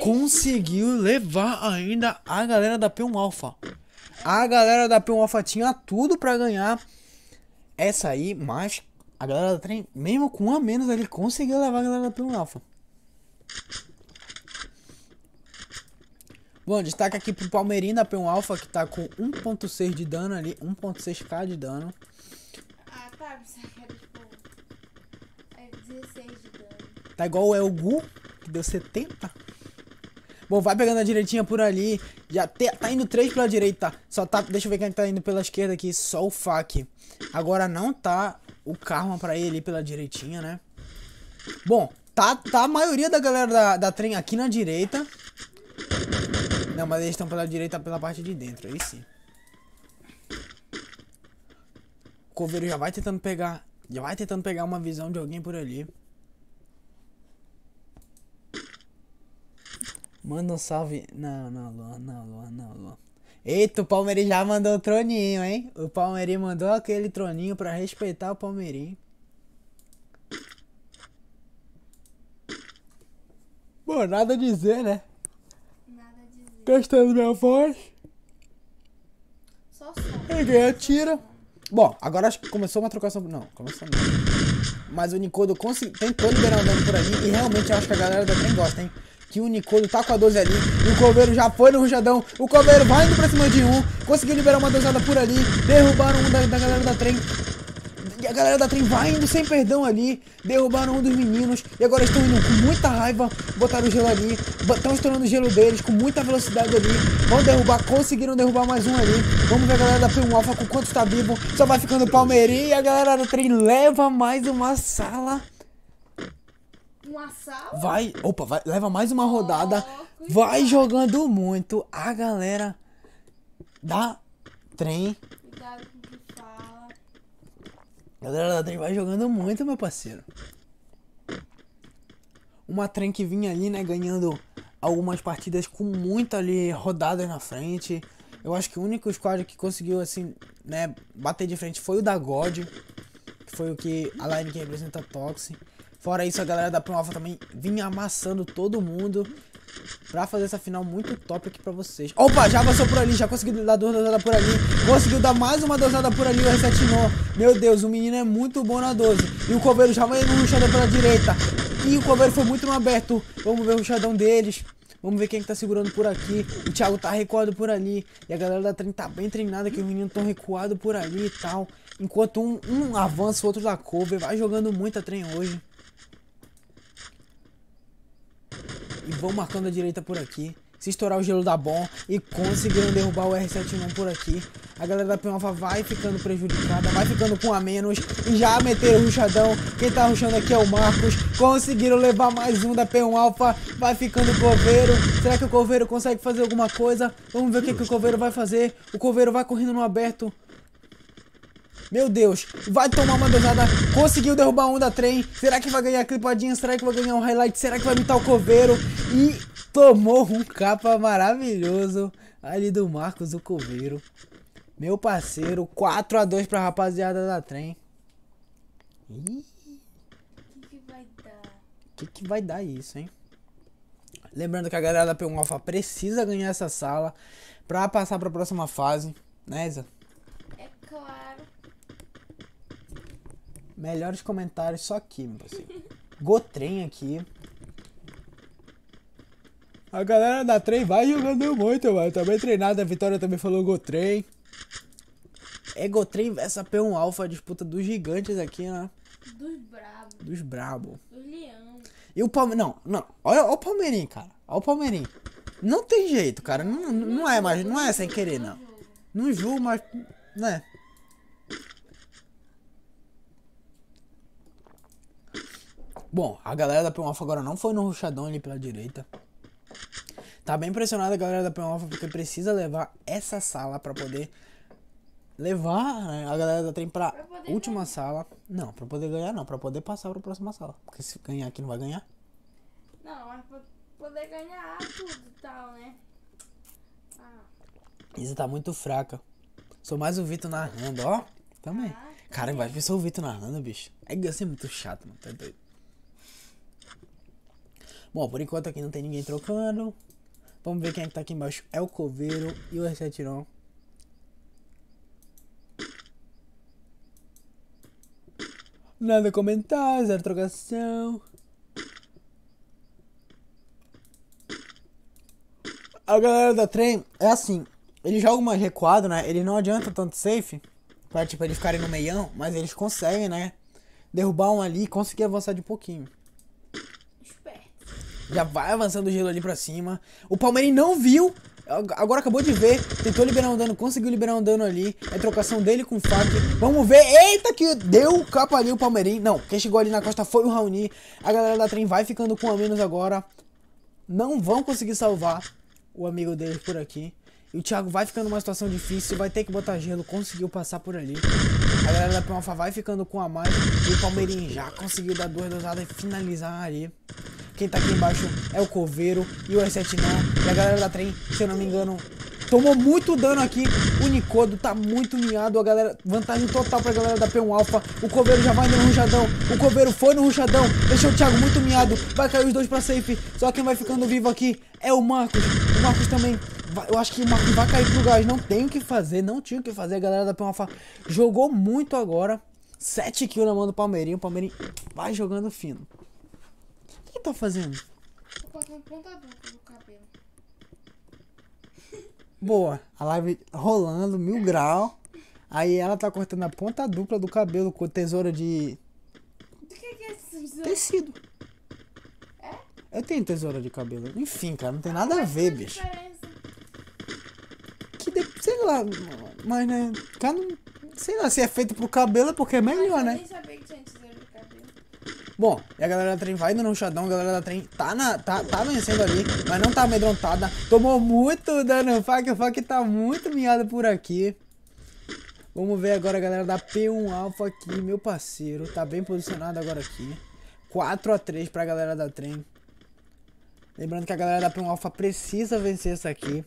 conseguiu levar ainda a galera da P1 Alpha. A galera da P1 Alpha tinha tudo pra ganhar essa aí, mas a galera da Trem, mesmo com um a menos ali, conseguiu levar a galera da P1 Alpha. Bom, destaque aqui pro Palmeirinho da P1 Alpha, que tá com 1.6 de dano ali, 1.6k de dano. Ah, tá. Pensei que era tipo. É 16 de dano. Tá igual o Elgu, que deu 70. Bom, vai pegando a direitinha por ali. Já te- tá indo 3 pela direita. Só tá. Deixa eu ver quem é tá indo pela esquerda aqui. Só o Fac. Agora não tá o Karma pra ele pela direitinha, né? Bom, tá, tá a maioria da galera da, da trem aqui na direita. Não, mas eles estão pela direita pela parte de dentro. Aí sim. O Coveiro já vai tentando pegar. Já vai tentando pegar uma visão de alguém por ali. Manda um salve. Não, não, Luan, não, Luan, não, Luan. Eita, o Palmeiras já mandou o troninho, hein? O Palmeiras mandou aquele troninho pra respeitar o Palmeirinho. Bom, nada a dizer, né? A. Gastando minha voz. Só só. Ninguém atira. Bom, agora acho que começou uma trocação. Não, começou não. Mas o Nicodo consegui... tentou liberar dano por ali. E realmente eu acho que a galera da trem gosta, hein? Que o Nicodo tá com a 12 ali. E o Coveiro já foi no ruxadão. O Coveiro vai indo pra cima de um. Conseguiu liberar uma dosada por ali. Derrubaram um da, da galera da trem. E a galera da trem vai indo sem perdão ali. Derrubaram um dos meninos. E agora estão indo com muita raiva. Botaram o gelo ali. Estão estourando o gelo deles com muita velocidade ali. Vão derrubar. Conseguiram derrubar mais um ali. Vamos ver a galera da P1 Alpha com quanto está vivo. Só vai ficando o Palmeirinho. E a galera da trem leva mais uma sala. Uma sala? Vai. Opa, vai, leva mais uma rodada. cuidado. Vai jogando muito. A galera da trem. Cuidado com o que fala. A galera da trem vai jogando muito, meu parceiro. Uma trem que vinha ali, né, ganhando algumas partidas com muita ali rodadas na frente. Eu acho que o único squad que conseguiu, assim, né, bater de frente foi o da God. Que foi o que a line que representa Toxi. Fora isso, a galera da Primo Alpha também vinha amassando todo mundo. Pra fazer essa final muito top aqui pra vocês. Opa, já avançou por ali, já conseguiu dar duas dosadas por ali. Conseguiu dar mais uma dosada por ali, o R7 no. Meu Deus, o menino é muito bom na 12. E o Coveiro já vai no ruxadão pela direita. E o Coveiro foi muito no aberto. Vamos ver o ruxadão deles. Vamos ver quem que tá segurando por aqui. O Thiago tá recuado por ali. E a galera da trem tá bem treinada, que os meninos tão recuados por ali e tal. Enquanto um, um avança, o outro dá cover. Vai jogando muita trem hoje. E vão marcando a direita por aqui. Se estourar o gelo dá bom. E conseguiram derrubar o R71 por aqui. A galera da P1 vai ficando prejudicada. Vai ficando com a menos. E já meteram o ruxadão. Quem tá ruxando aqui é o Marcos. Conseguiram levar mais um da P1 Alpha. Vai ficando o Coveiro. Será que o Coveiro consegue fazer alguma coisa? Vamos ver o que, que o Coveiro vai fazer. O Coveiro vai correndo no aberto. Meu Deus, vai tomar uma dosada. Conseguiu derrubar um da trem. Será que vai ganhar a clipadinha? Será que vai ganhar um highlight? Será que vai imitar o coveiro? E tomou um capa maravilhoso ali do Marcos, o coveiro. Meu parceiro, 4 a 2 pra rapaziada da trem. Ih, O que, que vai dar? o que, que vai dar isso, hein? Lembrando que a galera da P1 Alpha precisa ganhar essa sala pra passar pra próxima fase, né, Isa? É claro. Melhores comentários só aqui, meu parceiro. Gotrem aqui. A galera da trem vai jogando muito, mano. Também treinada. A Vitória também falou Gotrem. É Gotrem versus P1 Alpha, a disputa dos gigantes aqui, né? Dos bravos. Dos brabo. Dos leão. E o Palmeiras. Não, não. Olha, olha o Palmeirinho, cara. Olha o Palmeirinho. Não tem jeito, cara. Não, não é mais. Não é sem querer, não. Não julgo, mas. Né? Bom, a galera da P1 Alpha agora não foi no ruchadão ali pela direita. Tá bem impressionada a galera da P1 Alpha porque precisa levar essa sala pra poder levar né, a galera da trem pra Pra última sala. Não, pra poder ganhar não, pra poder passar pra próxima sala. Porque se ganhar aqui não vai ganhar. Não, mas pra poder ganhar tudo e tal, né? Ah, Isa tá muito fraca. Sou mais o Vitor narrando, ó. Também. Ah, Cara, vai ver só o Vitor narrando, bicho. É ia ser muito chato, mano. Tá doido. Bom, por enquanto aqui não tem ninguém trocando. Vamos ver quem é que tá aqui embaixo. É o Coveiro e o R7 Nada a comentar, zero trocação. A galera da trem é assim, eles jogam mais recuado, né? Ele não adianta tanto safe pra tipo eles ficarem no meião, mas eles conseguem, né? Derrubar um ali e conseguir avançar de pouquinho. Já vai avançando o gelo ali pra cima. O Palmeiras não viu. ag- Agora acabou de ver. Tentou liberar um dano, conseguiu liberar um dano ali. É trocação dele com o Fak. Vamos ver. Eita, que deu o capa ali o Palmeirinho. Não, quem chegou ali na costa foi o Raoni. A galera da trem vai ficando com a menos agora. Não vão conseguir salvar o amigo deles por aqui. E o Thiago vai ficando numa situação difícil, vai ter que botar gelo, conseguiu passar por ali. A galera da Pronfa vai ficando com a mais. E o Palmeirinho já conseguiu dar duas dosadas e finalizar ali. Quem tá aqui embaixo é o Coveiro e o R7 não. E a galera da trem, se eu não me engano, tomou muito dano aqui. O Nicodo tá muito miado. A galera, vantagem total pra galera da P1 Alpha. O Coveiro já vai no ruchadão. O Coveiro foi no ruchadão. Deixou o Thiago muito miado. Vai cair os dois pra safe. Só quem vai ficando vivo aqui é o Marcos. O Marcos também. Eu acho que o Marcos vai cair pro gás. Não tem o que fazer. Não tinha o que fazer. A galera da P1 Alpha jogou muito agora. 7 kills na mão do Palmeirinho. O Palmeirinho vai jogando fino. Que tá fazendo? Tô passando ponta dupla no cabelo. Boa. A live rolando, mil grau. Aí ela tá cortando a ponta dupla do cabelo com tesoura de Do que que é isso? tecido. Eu tenho tesoura de cabelo. Enfim, cara, não tem nada a ver, bicho. Que de... sei lá, mas né, cada um- sei lá, se é feito pro cabelo é porque é melhor, Eu né? nem sabia que tinha tesoura. Bom, e a galera da trem vai indo no chadão, a galera da trem tá, na, tá, tá vencendo ali, mas não tá amedrontada. Tomou muito dano, o Fak, o Fak tá muito miado por aqui. Vamos ver agora a galera da P1 Alpha aqui, meu parceiro. Tá bem posicionado agora aqui. 4x3 pra galera da trem. Lembrando que a galera da P1 Alpha precisa vencer essa aqui.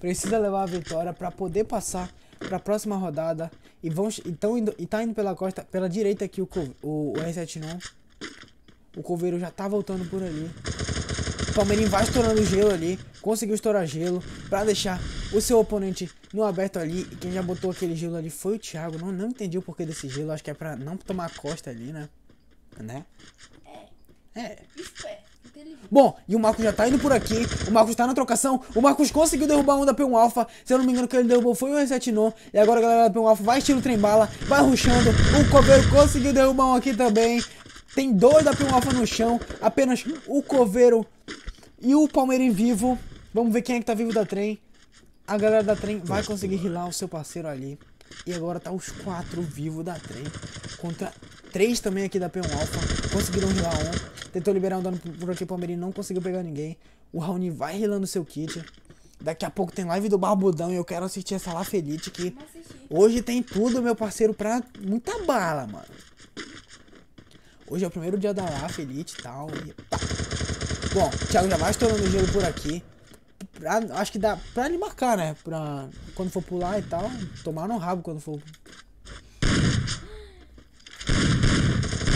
Precisa levar a vitória pra poder passar pra próxima rodada. E vão então indo, e tá indo pela costa, pela direita aqui o, o, o R7 não. O Coveiro já tá voltando por ali. O Palmeirinho vai estourando gelo ali. Conseguiu estourar gelo pra deixar o seu oponente no aberto ali. E quem já botou aquele gelo ali foi o Thiago. Não, não entendi o porquê desse gelo. Acho que é pra não tomar costa ali, né? Né? É. Esperto, inteligente. Bom, e o Marcos já tá indo por aqui. O Marcos tá na trocação. O Marcos conseguiu derrubar um da P1 Alpha. Se eu não me engano, que ele derrubou foi o R7 No. E agora a galera da P1 Alpha vai estilo trem bala. Vai ruxando. O Coveiro conseguiu derrubar um aqui também. Tem dois da P1 Alpha no chão. Apenas o Coveiro e o Palmeirinho vivo. Vamos ver quem é que tá vivo da trem. A galera da trem vai conseguir rilar o seu parceiro ali. E agora tá os quatro vivos da trem. Contra três também aqui da P1 Alpha. Conseguiram rilar um. Tentou liberar um dano por aqui. O Palmeirinho não conseguiu pegar ninguém. O Raoni vai rilando seu kit. Daqui a pouco tem live do Barbudão. E eu quero assistir essa lá Felite que hoje tem tudo, meu parceiro, pra muita bala, mano. Hoje é o primeiro dia da lá Felite e tal. E. Bom, Thiago já vai estourando gelo por aqui. Pra- acho que dá pra ele marcar, né? Pra quando for pular e tal. Tomar no rabo quando for.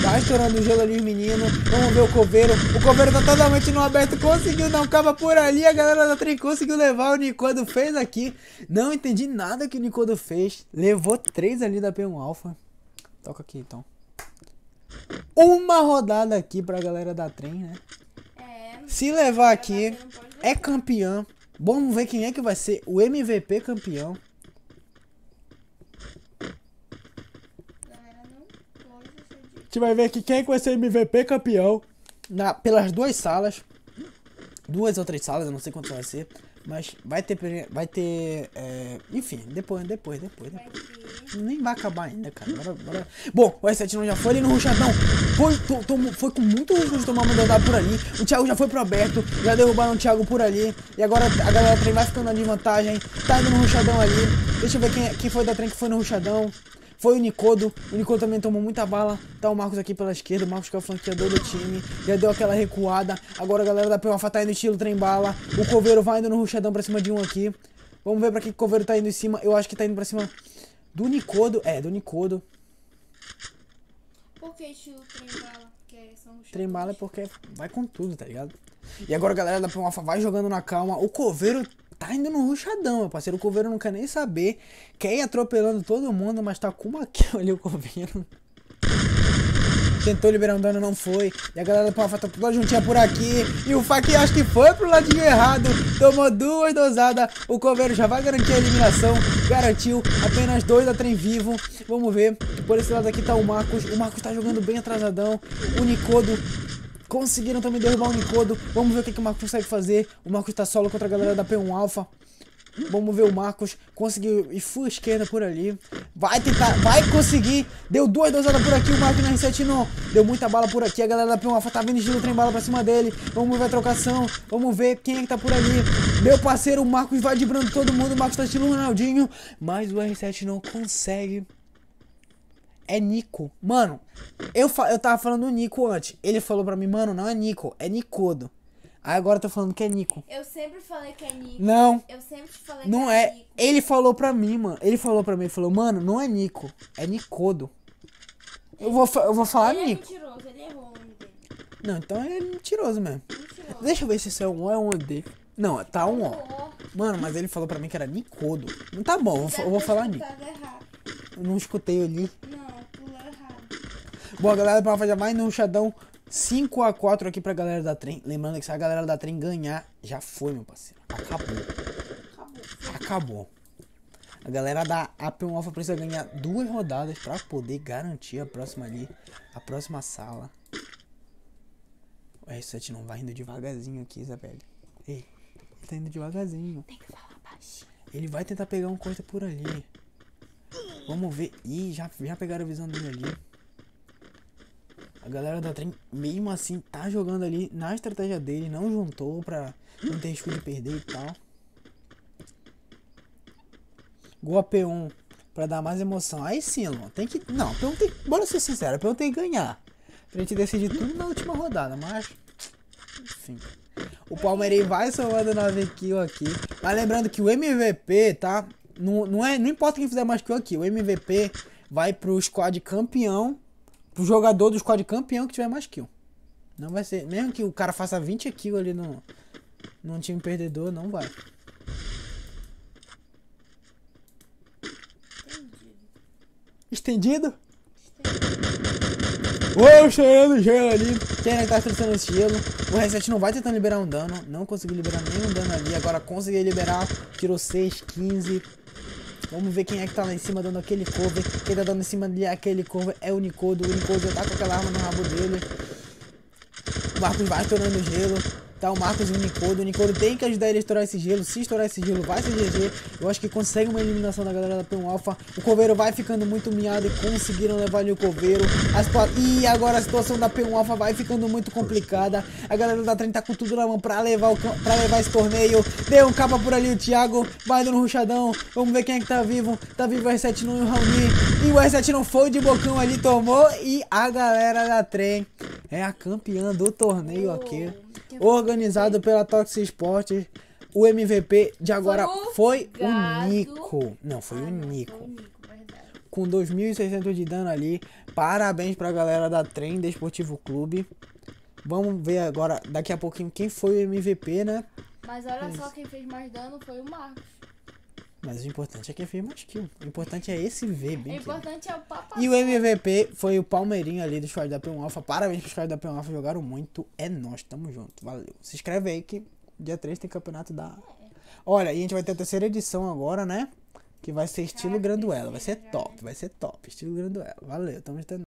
Vai estourando o gelo ali, os meninos. Vamos ver o coveiro. O coveiro tá totalmente no aberto. Conseguiu dar um cava por ali. A galera da trem conseguiu levar. O Nicodo fez aqui. Não entendi nada que o Nicodo fez. Levou três ali da P1 Alpha. Toca aqui então. Uma rodada aqui pra galera da trem, né? É, Se levar aqui, é campeão. Vamos ver quem é que vai ser o MVP campeão. A gente vai ver aqui quem é que vai ser MVP campeão. na, pelas duas salas. Duas ou três salas, eu não sei quanto vai ser. Mas vai ter. Vai ter. é, enfim, depois, depois, depois, depois. Nem vai acabar ainda, cara. Bora, bora. Bom, o S7 não já foi ali no ruchadão. Foi, to- tomou- foi com muito risco de tomar uma por ali. O Thiago já foi pro aberto. Já derrubaram o Thiago por ali. E agora a galera trem vai ficando na desvantagem. Tá indo no ruchadão ali. Deixa eu ver quem, quem foi da trem que foi no ruchadão. Foi o Nicodo. O Nicodo também tomou muita bala. Tá o Marcos aqui pela esquerda. O Marcos que é o flanqueador do time. Já deu aquela recuada. Agora a galera da Pelfa tá indo estilo trem bala. O Coveiro vai indo no ruchadão pra cima de um aqui. Vamos ver pra que o Coveiro tá indo em cima. Eu acho que tá indo pra cima do Nicodo. É, do Nicodo. Por que estilo são os Trem bala é porque vai com tudo, tá ligado? E agora a galera da Pelfa vai jogando na calma. O Coveiro tá indo no ruchadão, meu parceiro. O Coveiro não quer nem saber. Quer ir atropelando todo mundo, mas tá com uma kill ali o Coveiro. Tentou liberar um dano, não foi. E a galera do Pelfa tá toda juntinha por aqui. E o Fak acho que foi pro ladinho errado. Tomou duas dosadas. O Coveiro já vai garantir a eliminação. Garantiu apenas dois da trem vivo. Vamos ver. Por esse lado aqui tá o Marcos. O Marcos tá jogando bem atrasadão. O Nicodo Conseguiram também derrubar o Nicodo. Vamos ver o que, que o Marcos consegue fazer. O Marcos tá solo contra a galera da P1 Alpha. Vamos ver o Marcos. Conseguiu ir full esquerda por ali. Vai tentar, vai conseguir. Deu duas dosadas por aqui. O Marcos na R7 não. Deu muita bala por aqui. A galera da P1 Alpha tá vindo estilo trem bala pra cima dele. Vamos ver a trocação. Vamos ver quem é que tá por ali. Meu parceiro, o Marcos vai dibrando todo mundo. O Marcos tá estilo Ronaldinho. Mas o R7 não consegue. É Nico. Mano, eu, eu tava falando Nico antes. Ele falou pra mim, mano, não é Nico, é Nicodo. Aí agora eu tô falando que é Nico. Eu sempre falei que é Nico. Não, Eu sempre falei não que é. Nico. Ele falou pra mim, mano. Ele falou pra mim, ele falou, mano, não é Nico, é Nicodo. Eu vou, eu vou falar Ele é Nico. mentiroso, ele errou o nome dele. Não, então é mentiroso mesmo. Mentiroso. Deixa eu ver se isso é um O ou é um D. Não, tá um O. Mano, mas ele falou pra mim que era Nicodo. Não tá bom, eu eu vou falar Nico. errado. Eu não escutei ali. Não. Bom, a galera Prova já vai no Xadão 5x4 aqui pra galera da trem. Lembrando que se a galera da trem ganhar, já foi, meu parceiro. Acabou. Acabou. Acabou. A galera da AP1 Alpha precisa ganhar duas rodadas pra poder garantir a próxima ali, a próxima sala. O R7 não vai indo devagarzinho aqui, Isabelle. Ei, ele tá indo devagarzinho. Tem que falar baixinho. Ele vai tentar pegar um coisa por ali. Vamos ver. Ih, já, já pegaram a visão dele ali. A galera da trem, mesmo assim, tá jogando ali na estratégia dele. Não juntou pra não ter risco de perder e tal. Gol a P1 pra dar mais emoção. Aí sim, Luan. Tem que. Não, P1 tem. Bora ser sincero, P1 tem que ganhar. Pra gente decidir tudo na última rodada, mas. Enfim. O Palmeiras vai somando 9 kills aqui. Mas lembrando que o MVP, tá? Não, não, é, não importa quem fizer mais kill aqui. O MVP vai pro squad campeão. Pro jogador do squad campeão que tiver mais kill. Não vai ser. Mesmo que o cara faça 20 kills ali no, num time perdedor, não vai. Entendido. Estendido? Uou, cheirando gelo ali. Quem é que tá estressando esse gelo? O R7 não vai tentando liberar um dano. Não conseguiu liberar nenhum dano ali. Agora conseguiu liberar. Tirou 6, 15. Vamos ver quem é que tá lá em cima dando aquele cover. Quem tá dando em cima dele aquele cover é o Nicodo. O Nicodo já tá com aquela arma no rabo dele. O Marcos vai estourando gelo. Tá o Marcos e o Nicodo. O Nicodo tem que ajudar ele a estourar esse gelo. Se estourar esse gelo, vai ser GG. Eu acho que consegue uma eliminação da galera da P1 Alpha. O Coveiro vai ficando muito miado e conseguiram levar ali o Coveiro. A situa- E agora a situação da P1 Alpha vai ficando muito complicada. A galera da Trem tá com tudo na mão pra levar, o... pra levar esse torneio. Deu um capa por ali o Thiago. Vai no ruchadão. Vamos ver quem é que tá vivo. Tá vivo o R7 não e o Raoni. E o R7 não foi de bocão ali, tomou. E a galera da Trem é a campeã do torneio aqui. Organizado pela Tox Esportes. O MVP de agora foi o Gado. Nico. Não, foi Ah, o não, Nico. Foi o Nico. Com 2.600 de dano ali. Parabéns pra galera da Trem Desportivo Clube. Vamos ver agora, daqui a pouquinho, quem foi o MVP, né? Mas olha só quem fez mais dano foi o Marcos. Mas o importante é quem fez mais kill. O importante é esse V, O bem que- importante é o papo. E o MVP foi o Palmeirinho ali do squad da P1 Alpha. Parabéns pros caras da P1 Alpha, jogaram muito. É nós, tamo junto. Valeu. Se inscreve aí que dia 3 tem campeonato da. Olha, e a gente vai ter a terceira edição agora, né? Que vai ser estilo Caraca, Granduela. Vai ser top, vai ser top. Estilo Granduela. Valeu, tamo tentando.